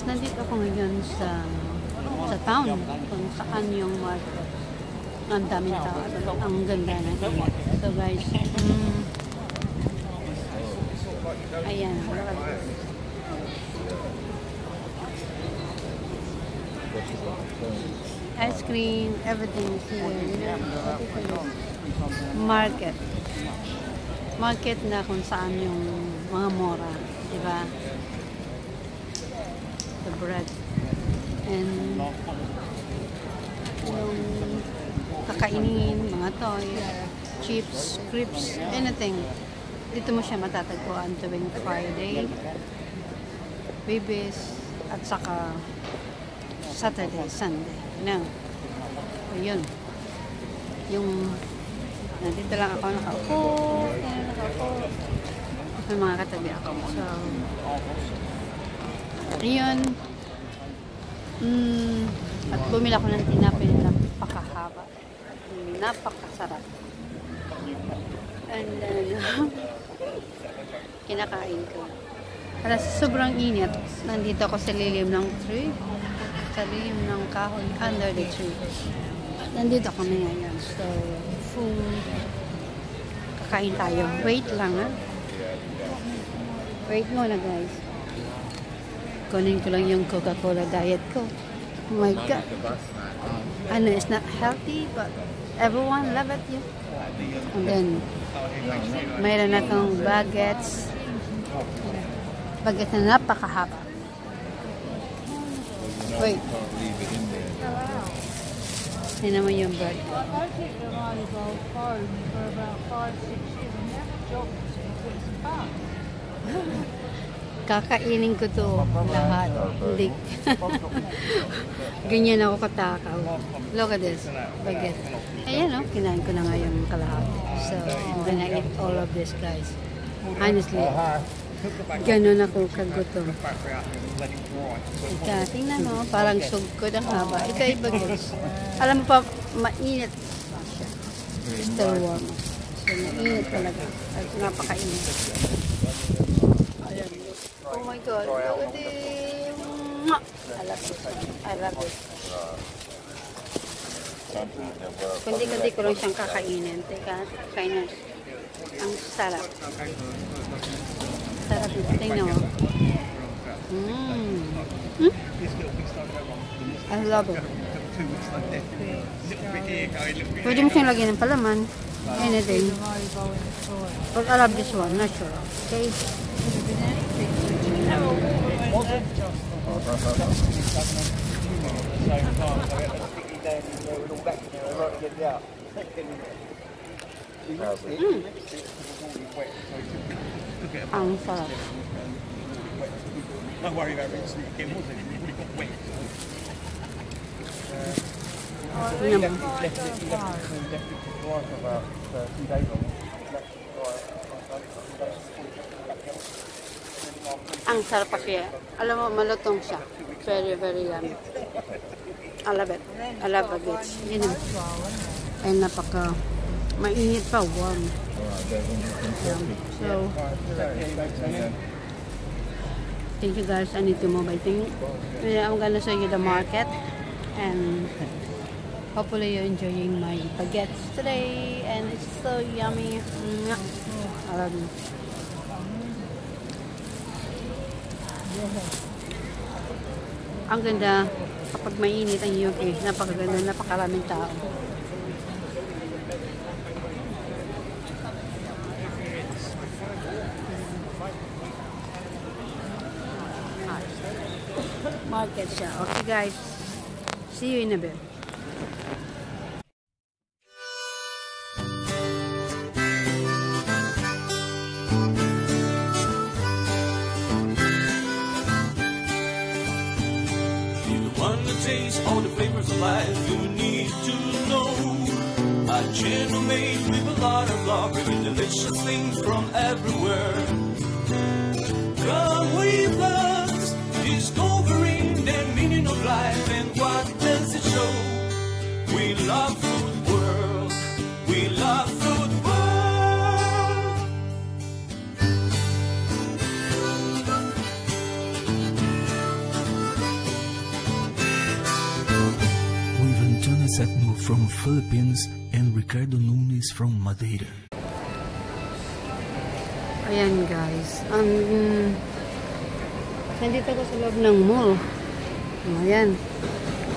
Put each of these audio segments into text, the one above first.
Nandito ako ngayon sa sa town kung saan yung market. Ang daming tao. Ang ganda na. So guys, mm, ayan. Ice cream, everything is here. Market. Market na kung saan yung mga mora. Di bread. And yung kakainin, mga toys, chips, crisps, anything. Dito mo siya matatagpuan tuwing Friday, Bibis, at saka Saturday, Sunday. No. Ayun. Yung nandito lang ako nakaupo, kaya nakaupo. May mga katabi ako. So, ayun. Mm, at bumili ako ng tinapay na napakahaba. Napakasarap. And then, kinakain ko. Alas, sobrang init. Nandito ako sa lilim ng tree. Sa lilim ng kahoy. Under the tree. Nandito kami ngayon. So, food. Kakain tayo. Wait lang, ha? Wait muna, guys. Kunin ko lang yung Coca-Cola diet ko. Oh my God. I know it's not healthy, but everyone love it. Yeah. And then, mayroon akong baguettes. Baguette na napakahaba. Wait. Tingnan mo yung bread. Kakainin ko to lahat. Hindi. Ganyan ako katakaw. Look at this. Baguette. Ayan o, kinain ko na nga yung kalahati. So, I'm gonna eat all of this, guys. Honestly, ganun ako kagutom. Ika, tingnan mo, parang sugkod ang haba. Ika, iba guys. Alam mo pa, mainit siya. Still warm. So, mainit talaga. At napakainit. Oh my God. Look at it. Mwah! I love one. I love it. Kundi-kundi ko lang siyang kakainin. Teka, kainin. Ang sarap. Sarap ito. Tingnan mo. Mmm. Hmm? I love it. Pwede mo siyang lagyan ng palaman. Anything. But I love this one, natural. Okay? Mm. Ang sarap. Don't worry about it. You get more than you really got wet. Tingnan mo. Left it, left it, left it to dry for about uh, two days on. Ang sarap kasi. Alam mo, malutong siya. Very, very yummy. I love it. I love it. Yun know. Ay, napaka mainit pa. Warm. Yum. So, thank you guys. I need to move. I think yeah, I'm gonna show you the market. And hopefully you're enjoying my baguettes today. And it's so yummy. I love you. Ang ganda kapag mainit ang UK. Napakaganda, napakaraming tao. Market siya. Okay guys. See you in a bit. Philippines, and Ricardo Nunes from Madeira. Ayan guys. Um, nandito ako sa loob ng mall. Ayan.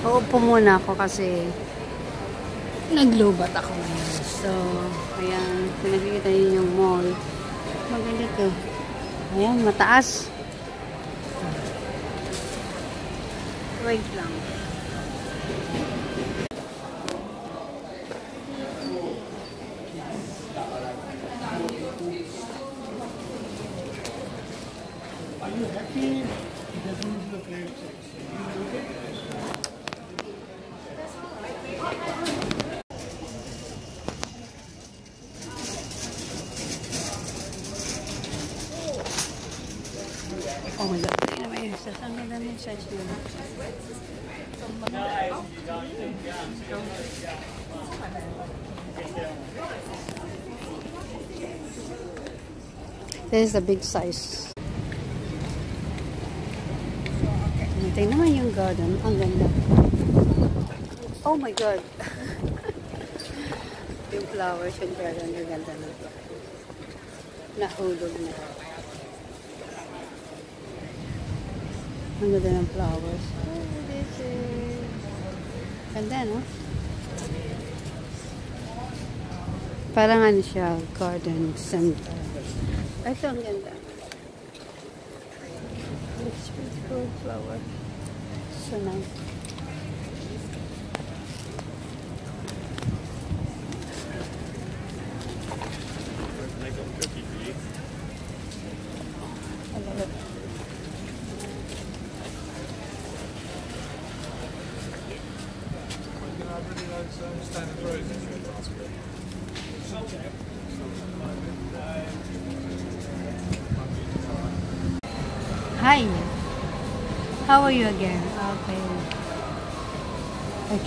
Uupo muna ako kasi naglobat ako ngayon. So, ayan. Kung nakikita niyo yung mall. Maganda to. Ayan, mataas. Wait lang. This is the big size. Tingnan naman yung garden. Ang ganda. Oh my God. yung flowers, yung garden. Ang ganda na. Nahulog na. Ang ganda ng flowers. Ganda, no? Parang ano siya, garden center. Ito, ang ganda. It's beautiful flower. So nice.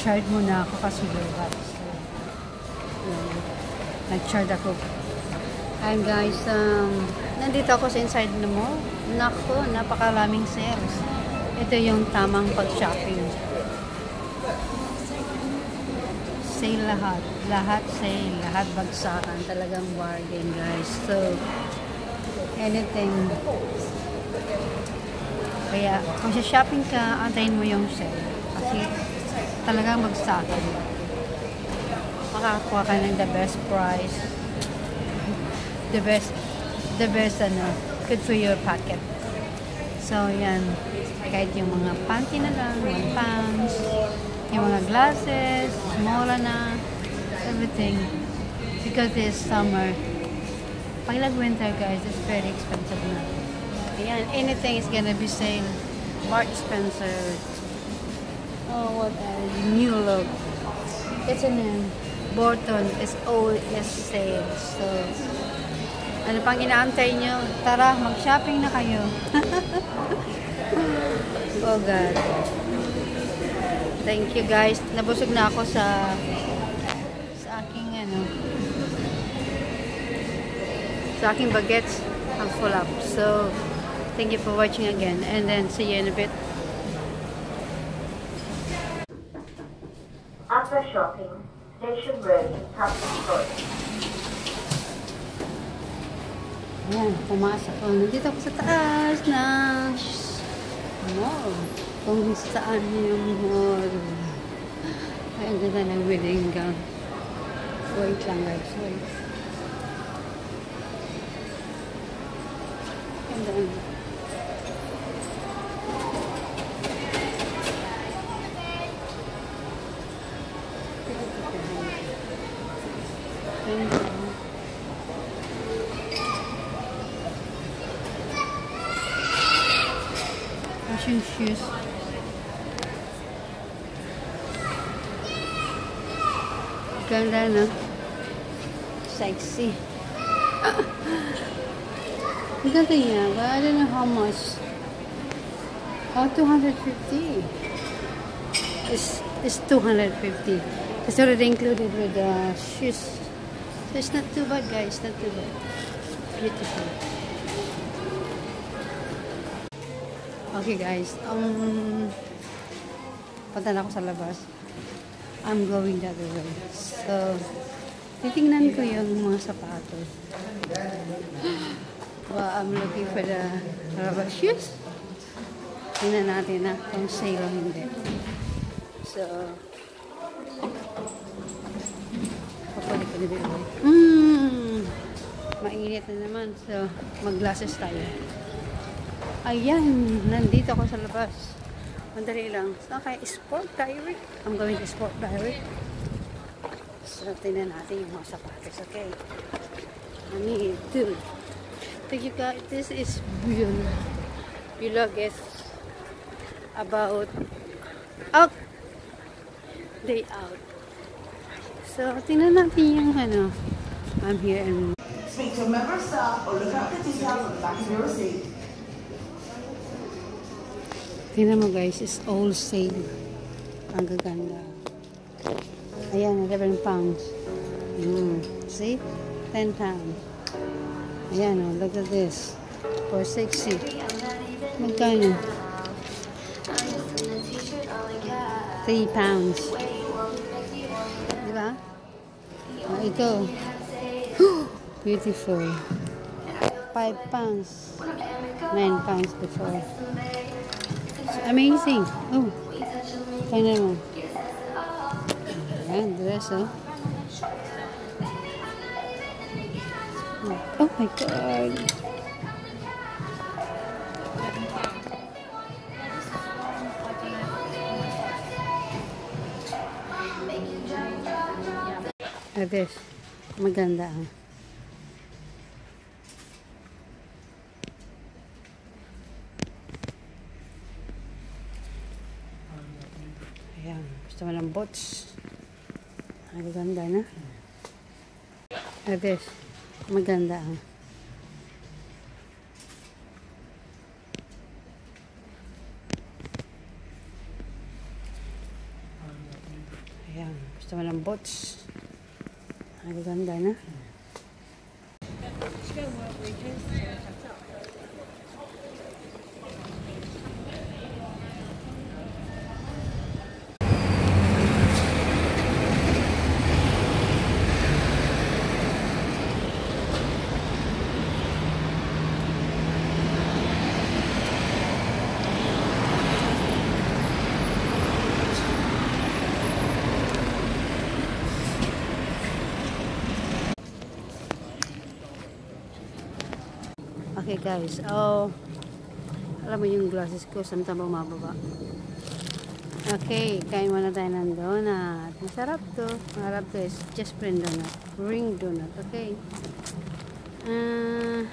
Nag-chart muna ako kasi you're hot. So, yun. Nag-chart ako. And guys, um, nandito ako sa inside the mall. Nako, napakaraming sales. Ito yung tamang pag-shopping. Sale lahat. Lahat sale. Lahat bagsakan. Talagang bargain guys. So, anything kaya, kung sa shopping ka, antayin mo yung sale. Kasi, talagang bagsakan. Makakakuha ka ng the best price. The best, the best, ano, good for your pocket. So, yan. Kahit yung mga panty na lang, one pounds, yung mga glasses, mura na, everything. Because it's summer. Pag nag-winter, guys, it's very expensive na. Ayan, anything is gonna be sale. Mark Spencer. Oh, what else? New look. It's in Borton. It's always sale. So, ano pang inaantay nyo? Tara, mag-shopping na kayo. oh, God. Thank you, guys. Nabusog na ako sa sa aking, ano, sa aking bagets. I'm full up. So, thank you for watching again. And then, see you in a bit. Shopping, Station Road in Thompson Road. Ayan, pumasok ako. Nandito ako sa taas ng mall. Kung saan yung mall. Ay, ang ganda ng wedding. Wait lang guys, wait. Ganda. Thank Na. Sexy. Ganda niya. But I don't know how much. Oh, 250. It's, it's 250. It's already included with the shoes. So it's not too bad, guys. Not too bad. Beautiful. Okay guys, um, punta na ako sa labas. I'm going the other way. So, titingnan ko yung mga sapatos. Well, I'm looking for the rubber shoes. Tingnan natin na kung sale o hindi. So, kapag ko nabili. Hmm, mainit na naman. So, mag-glasses tayo. Ayan, nandito ako sa labas. Madali lang. So, kaya Sport Diary. I'm going to Sport Diary. So, tingnan natin yung mga sapatos. Okay. I need to. Thank you guys. This is. You look it about out. Day out. So, tingnan natin yung ano. I'm here in Speak to member staff or look out for details on the back of your receipt. Tingnan mo guys, it's all sale. Ang gaganda. Ayan, 11 pounds. Mm. See? 10 pounds. Ayan, oh, look at this. For 60. Magkano? 3 pounds. Di ba? Ah, ito. Beautiful. 5 pounds. 9 pounds before. Amazing. Oh. Tingnan mo. Ayan, dress, oh. Oh my God. Ah, this. Maganda, ah. Ayan, gusto mo ng bots. Ang ganda na. Ades, maganda ang. Ayan, gusto mo ng bots. Ang ganda na. Okay guys, oh, alam mo yung glasses ko, saan tayo bumababa? Okay, kain muna tayo ng donut. Masarap to. Masarap to is just plain donut. Ring donut, okay? Ah,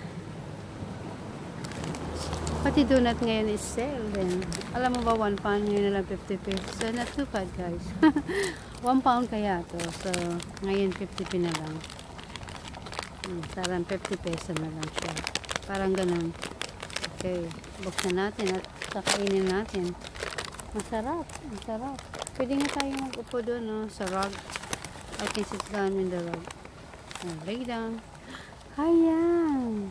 pati donut ngayon is sale din. Alam mo ba, 1 pound yun na lang 50 pesos. So, not too bad guys. 1 pound kaya to. So, ngayon 50 p na lang. Hmm, parang 50 peso na lang siya. Parang ganun. Okay, buksan natin at kakainin natin. Masarap, masarap. Pwede nga tayo mag-upo doon, no, sa rug. I can sit down in the rug. And lay down. Ayan.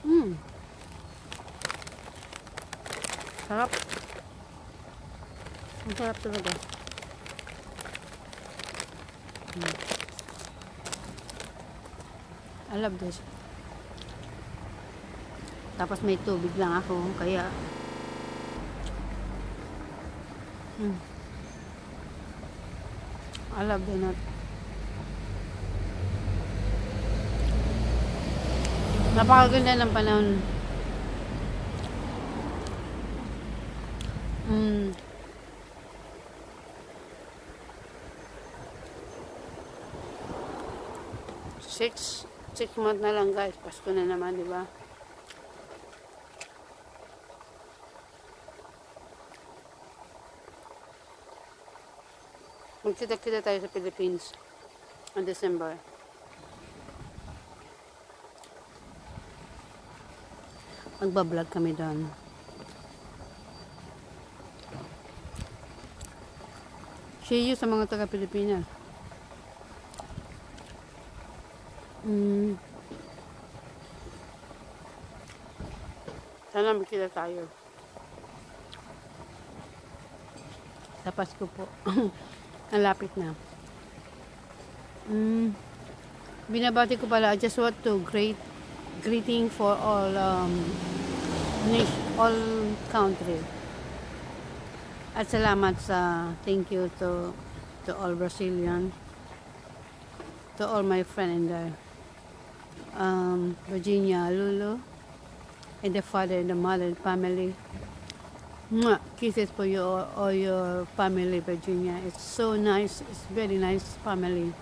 Hmm. Sarap. Ang sarap talaga. Hmm. I love this. Tapos may tubig lang ako, kaya hmm. I love donut. Napakaganda ng panahon. Mm. Six, six month na lang guys. Pasko na naman, di ba? Magkita-kita tayo sa Philippines on December. Magbablog kami doon. You sa mga taga-Pilipinas. Mm. Sana magkita tayo. Sa Pasko po. Malapit na. Mm, binabati ko pala, I just want to great greeting for all um, all country. At salamat sa thank you to to all Brazilian, to all my friend in there. Um, Virginia, Lulu, and the father and the mother and family. Kisses for you all, your family, Virginia. It's so nice. It's very nice family.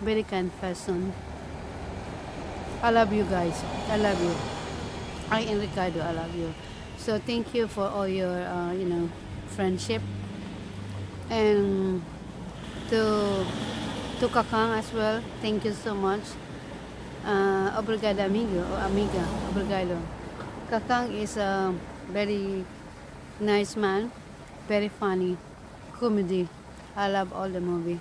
Very kind person. I love you guys. I love you. I and Ricardo, I love you. So thank you for all your, uh, you know, friendship. And to to Kakang as well. Thank you so much. Uh, obrigado, amigo amiga. Obrigado. Kakang is a very nice man, very funny, comedy. I love all the movie.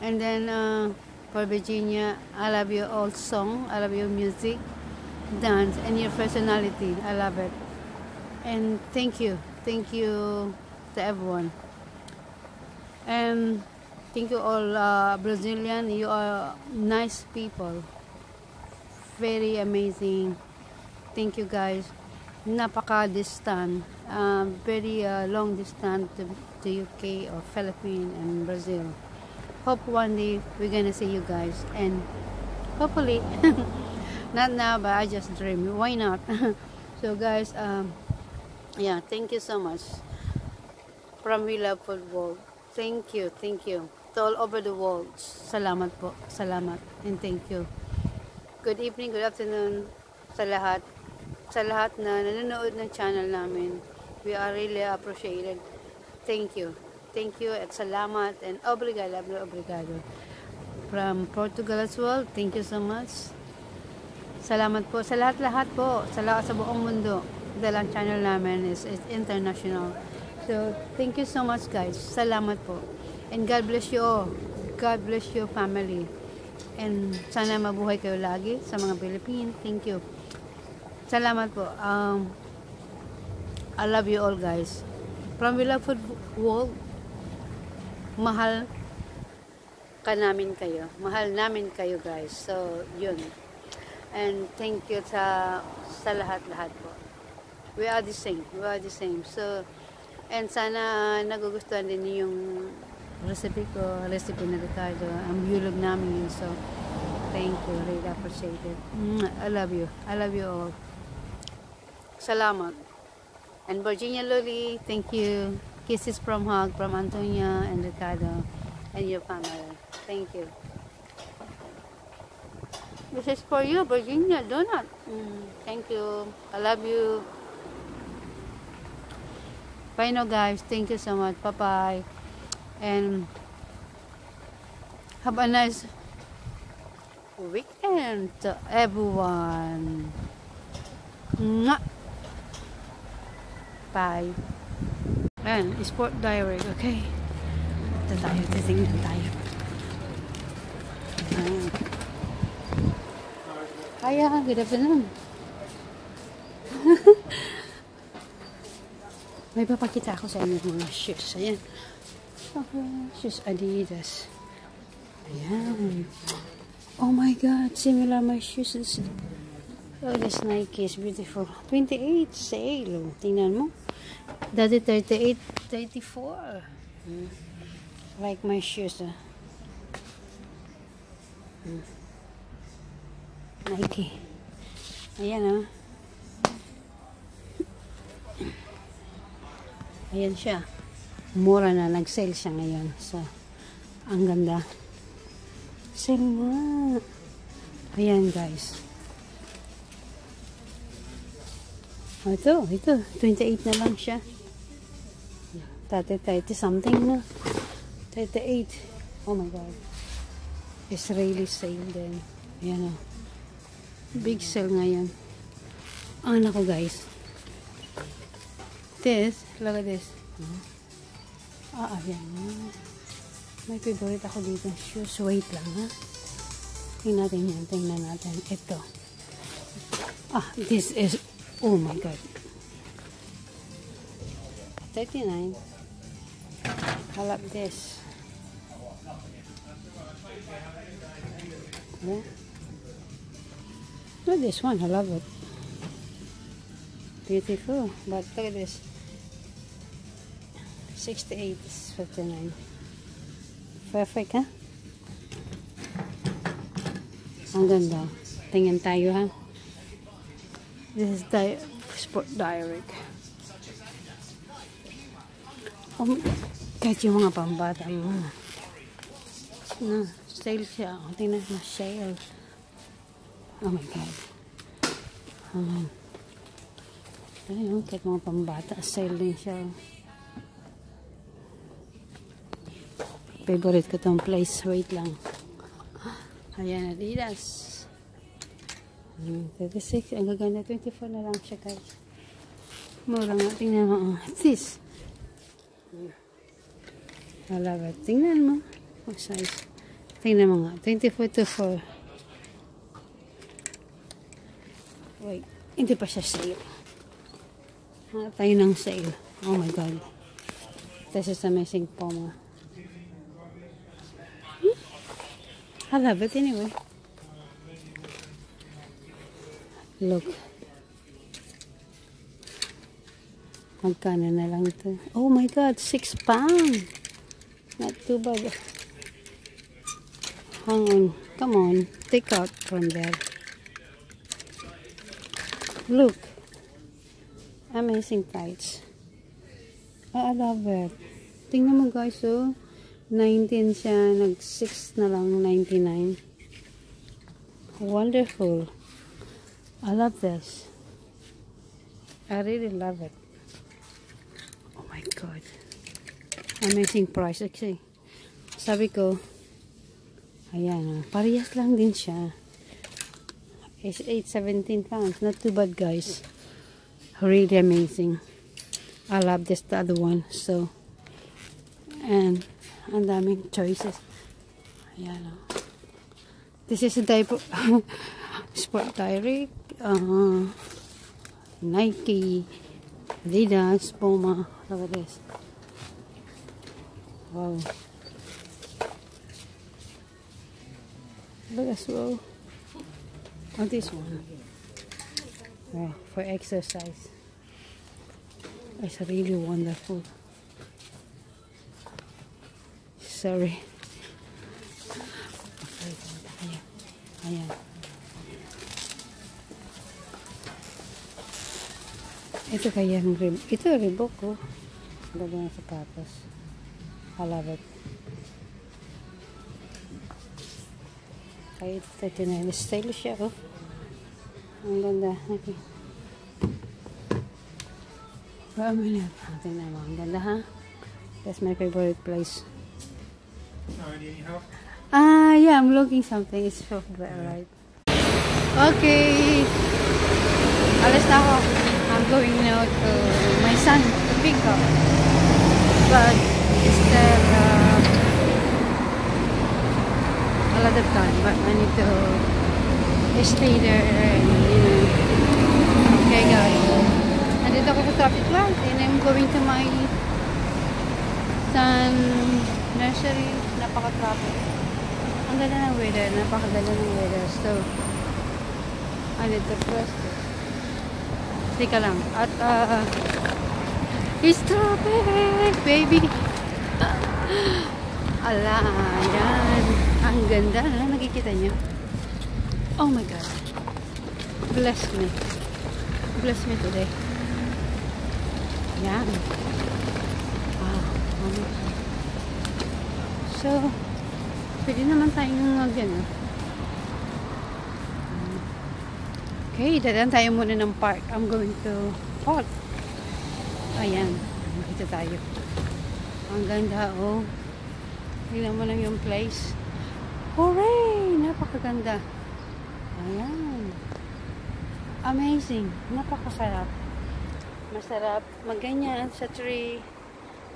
And then uh, for Virginia, I love your old song. I love your music, dance, and your personality. I love it. And thank you, thank you to everyone. And thank you all uh, Brazilian. You are nice people. Very amazing. Thank you guys. Napaka-distant. Uh, very uh, long distance to, to UK or Philippines and Brazil. Hope one day we're gonna see you guys and hopefully not now but I just dream. Why not? so guys, um, yeah, thank you so much from We Love Football. Thank you, thank you. To all over the world. Salamat po. Salamat. And thank you. Good evening, good afternoon sa lahat. Sa lahat na nanonood ng channel namin. We are really appreciated. Thank you. Thank you at salamat and obrigado, obrigado. From Portugal as well, thank you so much. Salamat po sa lahat-lahat po, sa lahat sa buong mundo. Dahil ang channel namin is, is international. So, thank you so much guys. Salamat po. And God bless you all. God bless your family. And sana mabuhay kayo lagi sa mga Pilipin. Thank you. Salamat po. Um, I love you all guys. From We Food World, mahal ka namin kayo. Mahal namin kayo guys. So, yun. And thank you sa sa lahat-lahat po. We are the same. We are the same. So, and sana nagugustuhan din yung recipe ko, recipe ni Ricardo. Ang bulog namin yun. So, thank you. Really appreciate it. Mwah! I love you. I love you all. Salamat. And Virginia Luli, thank you. Kisses from Hug, from Antonia and Ricardo and your family. Thank you. This is for you, Virginia Donut. Mm, thank you. I love you. Bye now, guys. Thank you so much. Bye-bye. And have a nice weekend everyone. Mwah! Bye. Ayan, sport diary, okay? Ito tayo, titingnan tayo. Ayan. Kaya, good afternoon. May papakita ako sa inyo mga shoes. Ayan. Okay, shoes Adidas. Ayan. Oh my God, similar my shoes. Oh, this Nike is beautiful. 28 sale. Tingnan mo. Dati 38, 34. Hmm. Like my shoes. Ah. Hmm. Nike. Ayan ah. Ayan siya. Mura na. Nag-sale siya ngayon. So, ang ganda. Sale nga. Ayan guys. Oh, ito, ito. 28 na lang siya. Dati 30 something na. 38. Oh my God. It's really sale din. Ayan o. Big sale ngayon. Ang anak ko guys. This, look at this. Ah, ayan. May favorite ako dito. Shoes. Wait lang ha. Tingnan natin yan. Tingnan natin. Ito. Ah, this is, Oh my god. 39. I love this. Yeah. Not this one, I love it. Beautiful, but look at this. 68 59. Perfect, huh? Ang ganda. Tingin tayo, huh? This is di Sport Direct. Um, kahit yung mga pambata mo. Na, sale siya. O, Tingnan mo, sale. Oh my God. Ayan. Ayun, kahit mga pambata, sale din siya. Favorite ko tong place. Wait lang. Ayan, Adidas. Hmm, 36. Ang gaganda. 24 na lang siya, guys. Mura nga. Tingnan mo. Oh. This? Love it. Tingnan mo. What size? Tingnan mo nga. 24 to 4. Wait. Hindi pa siya sale. Hanap tayo ng sale. Oh my God. This is amazing Puma. Hmm? I love it anyway. Look. Magkano na lang ito? Oh my God, 6 pounds. Not too bad. Hang on. Come on. Take out from there. Look. Amazing tights. Oh, I love it. Tingnan mo guys, oh. 19 siya. Nag-6 na lang. 99. Wonderful. I love this. I really love it. Oh my God. Amazing price. Actually, sabi ko, ayan, oh, parehas lang din siya. It's 8.17 pounds. Not too bad, guys. Really amazing. I love this, the other one. So, and, ang daming choices. Ayan, oh. This is a of Sport Direct, uh, Nike, Adidas, Puma. Look at this. Wow. Look as well. Oh, this one. Yeah, for exercise. It's really wonderful. Sorry. Ayan. Ito kaya ng rib. Ito ribok ko. Oh. Ganda ng sapatos. I love it. Kahit ito na. Stylish siya oh. Ang ganda. Okay. Well, na. Tingnan mo. Ang ganda ha. That's my favorite place. Ah, yeah, I'm looking something. It's so right. Okay. Alis na ako. Going now to my son to pick up. But still uh, a lot of time. But I need to stay there and, you know. Okay, guys. Nandito ako sa traffic light and I'm going to my son nursery. Napaka-traffic. Ang ganda ng weather. Napakaganda ng weather. So, I need to press this. Teka lang. At, uh, it's traffic, baby. Ala, yan. Ang ganda. Nakikita niyo? Oh my God. Bless me. Bless me today. Yan. Wow. Oh my God. So, pwede naman tayong mag, ano, Okay, dadaan tayo muna ng park. I'm going to park. Ayan. Makita tayo. Ang ganda, oh. Tingnan mo lang yung place. Hooray! Napakaganda. Ayan. Amazing. Napakasarap. Masarap. Magganyan sa tree.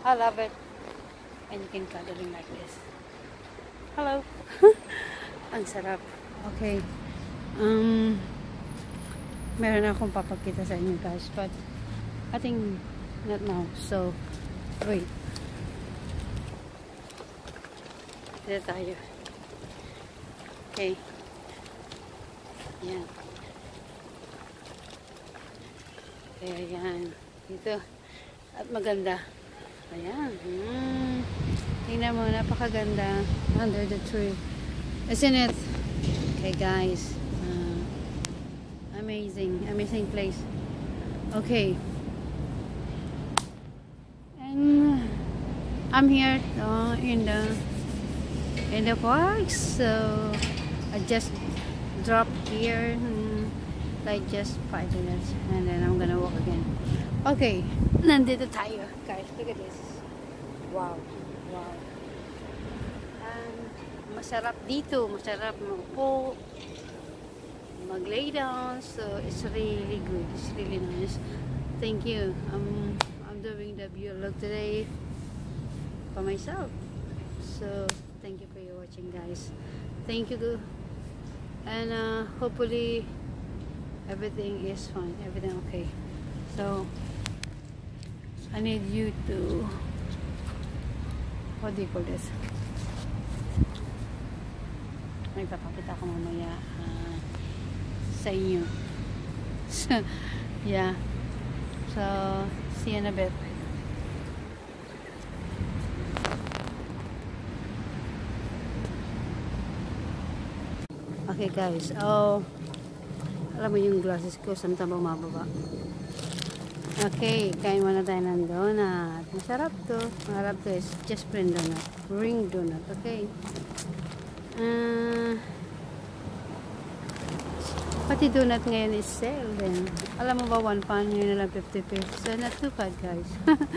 I love it. And you can cuddling like this. Hello. Ang sarap. Okay. Um, meron akong papakita sa inyo guys but I think not now so wait dito tayo okay Yan. Kaya yan. Dito. At maganda. Ayan. Hmm. Tingnan mo, napakaganda. Under the tree. Isn't it? Okay, guys. Uh, amazing. Amazing place. Okay. And I'm here uh, in the in the park. So I just dropped here mm, like just five minutes and then I'm gonna walk again. Okay, nandito tayo. Guys, look at this. Wow. Wow. And masarap dito. Masarap magpo. Mag-lay down. So it's really good. It's really nice. Thank you. Um, I'm doing the vlog today for myself. So thank you for your watching guys. Thank you. And uh, hopefully everything is fine. Everything okay. So I need you to what do you call this? May papakita ko mamaya ah, sa inyo. Yeah. So, see you in a bit. Okay guys, oh, alam mo yung glasses ko, samtang bumababa. Okay, kain muna tayo ng donut. Masarap to. Masarap to is just plain donut. Ring donut, okay? Ah, pati donut ngayon is sale din. Alam mo ba, 1 pound yun na lang 50 pesos. So, not too bad guys.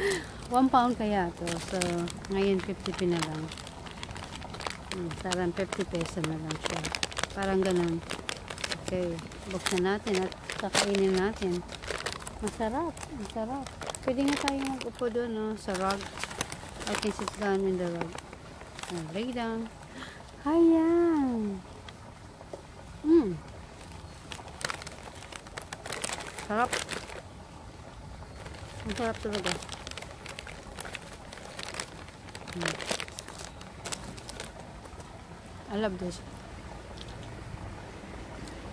1 pound kaya to. So, ngayon 50 p na lang. Hmm, parang 50 peso na lang siya. Parang ganun. Okay, buksan natin at kakainin natin. Masarap, masarap. Pwede nga tayo mag-upo doon, no, sa rug. I can sit down in the rug. And lay down. Ayan. Mm. Sarap. Ang sarap talaga. Mm. I love this.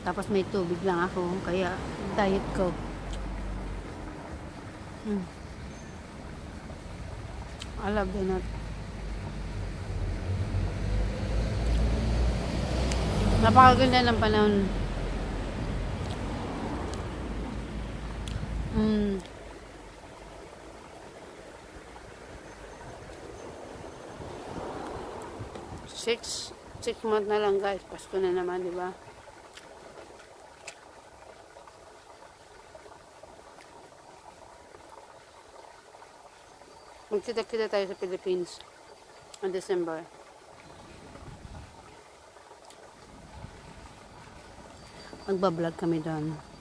Tapos may tubig lang ako, kaya diet ko. Mm. I love donut. Napakaganda ng panahon. Mm. Six, six month na lang guys. Pasko na naman, di ba? Magkita-kita tayo sa Philippines on December. Magbablog kami doon.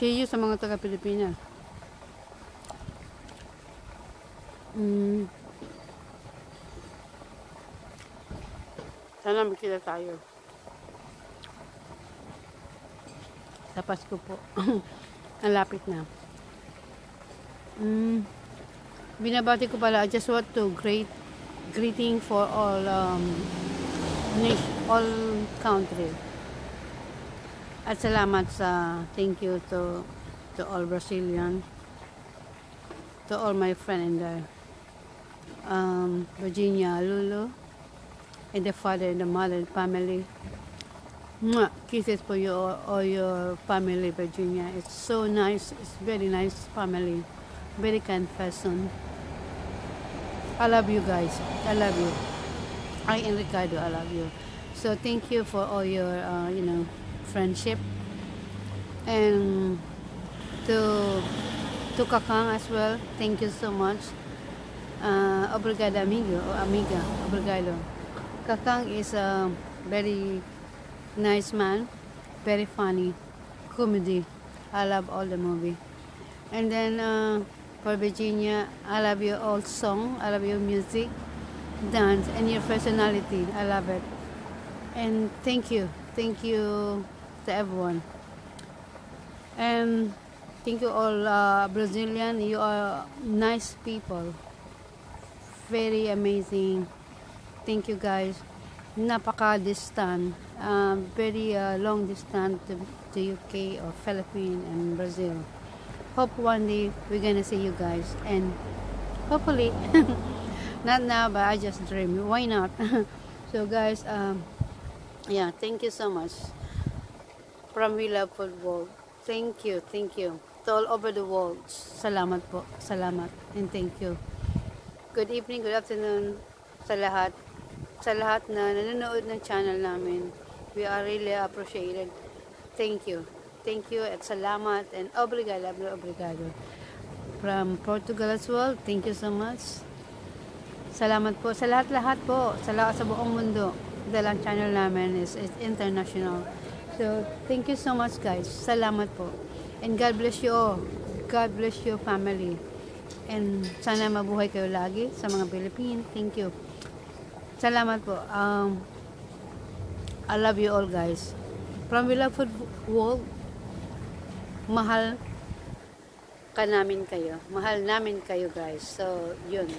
See you sa mga taga-Pilipinas. Mm. Sana magkita tayo. Sa Pasko po. Ang lapit na. Mm, binabati ko pala, I just want to great greeting for all um, all country. At salamat sa thank you to to all Brazilian, to all my friend in there. Um, Virginia, Lulu, and the father and the mother and family. Mwah, kisses for you all, all your family, Virginia. It's so nice. It's very nice family. Very kind person. I love you guys. I love you. I and Ricardo, I love you. So thank you for all your, uh, you know, friendship. And to to Kakang as well. Thank you so much. Uh, obrigada, amigo or amiga. Obrigado. Kakang is a very nice man, very funny, comedy. I love all the movie. And then uh, for Virginia, I love your old song. I love your music, dance, and your personality. I love it. And thank you, thank you to everyone. And thank you all uh, Brazilian. You are nice people. Very amazing. Thank you guys. napaka-distant, uh, very uh, long distance to, to UK or Philippines and Brazil. Hope one day we're gonna see you guys and hopefully not now but I just dream why not so guys um yeah thank you so much from Love Football thank you thank you. To all over the world. Salamat po salamat and thank you. Good evening good afternoon sa lahat sa lahat na nanonood ng channel namin. We are really appreciated. Thank you thank you at salamat and obrigado obrigado. From Portugal as well thank you so much. Salamat po sa lahat-lahat po sa lahat sa buong mundo. Dahil ang channel namin is, is international. So, thank you so much guys. Salamat po. And God bless you all. God bless your family. And sana mabuhay kayo lagi sa mga Pilipino. Thank you. Salamat po. Um, I love you all guys. From Love Food World, mahal ka namin kayo. Mahal namin kayo guys. So, yun.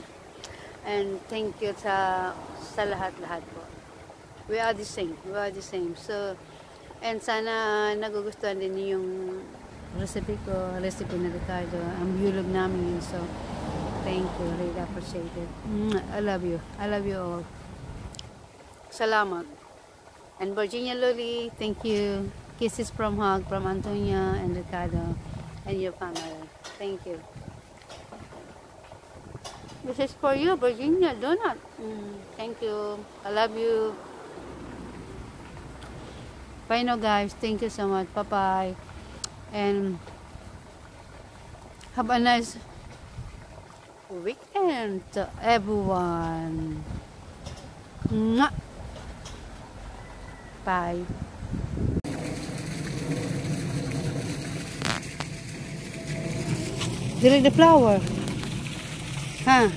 And thank you sa sa lahat-lahat po. We are the same. We are the same. So, and sana nagugustuhan din yung recipe ko, recipe ni Ricardo. Ang bulog namin yun. So, thank you. Really appreciate it. I love you. I love you all. Salamat. And Virginia Luli, thank you. Kisses from Hug, from Antonia and Ricardo and your family. Thank you. This is for you, Virginia Donut. Mm, thank you. I love you. Bye now, guys. Thank you so much. Bye-bye. And have a nice weekend to everyone. Mwah. Bye. Like the flower? Huh?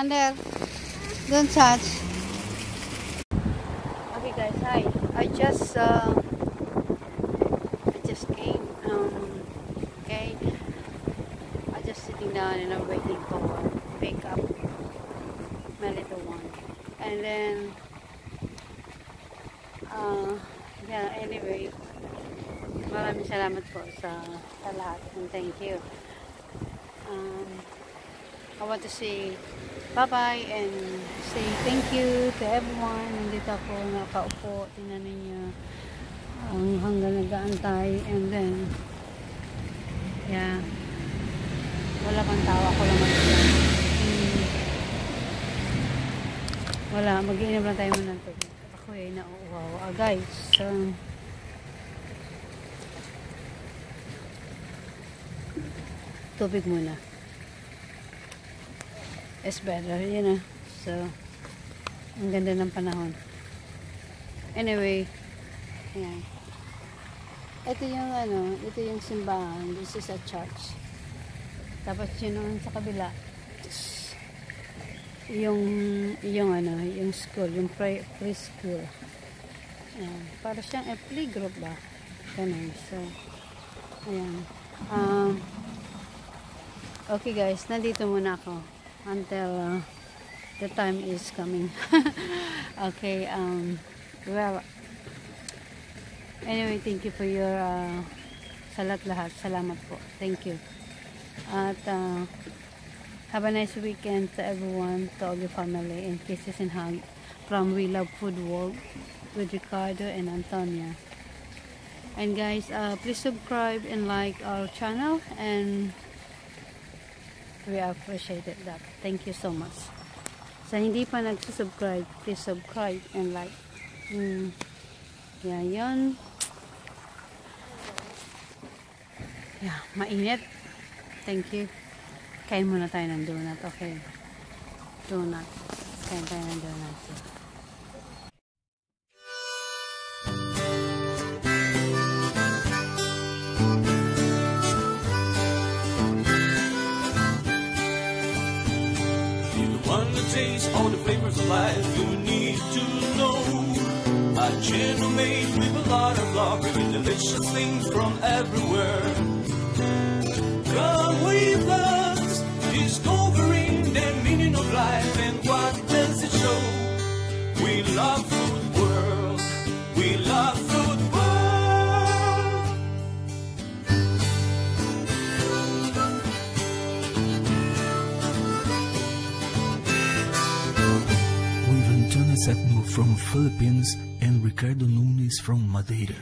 Sander, don't touch. Okay guys, hi. I just uh, I just came. Um, okay, I just sitting down and I'm waiting for wake up my little one, and then uh, yeah. Anyway, maraming salamat po sa sa lahat and thank you. Um, I want to say bye-bye and say thank you to everyone. Nandito ako nakaupo. Tingnan ninyo ang hanggang nag-aantay. And then, yeah. Wala pang tawa ko lang. Hmm. Wala. Mag-iinom lang tayo muna ng. Ako eh, nauuhaw. Ah, guys. Um, tubig muna is better, you know. So, ang ganda ng panahon. Anyway, ayan. Ito yung ano, ito yung simbahan. This is a church. Tapos yun ang sa kabila. Yung, yung ano, yung school, yung pre, preschool. Ayan. Para siyang a playgroup ba? Ganun. So, ayan. Um, okay guys, nandito muna ako until uh, the time is coming. okay, um, well, anyway, thank you for your uh, salat lahat. Salamat po. Thank you. At uh, have a nice weekend to everyone, to all your family, and kisses and hugs from We Love Food World with Ricardo and Antonia. And guys, uh, please subscribe and like our channel and we appreciate that. Thank you so much. Sa hindi pa nagsusubscribe, please subscribe and like. Mm. Yeah, yun. Yeah, mainit. Thank you. Kain muna tayo ng donut, okay? Donut. Kain tayo ng donut. Lot of bringing delicious things from everywhere. Come with us, discovering the meaning of life and what does it show. We love food world, we love food world. with Antonio Setmo from Philippines Ricardo Nunes from Madeira.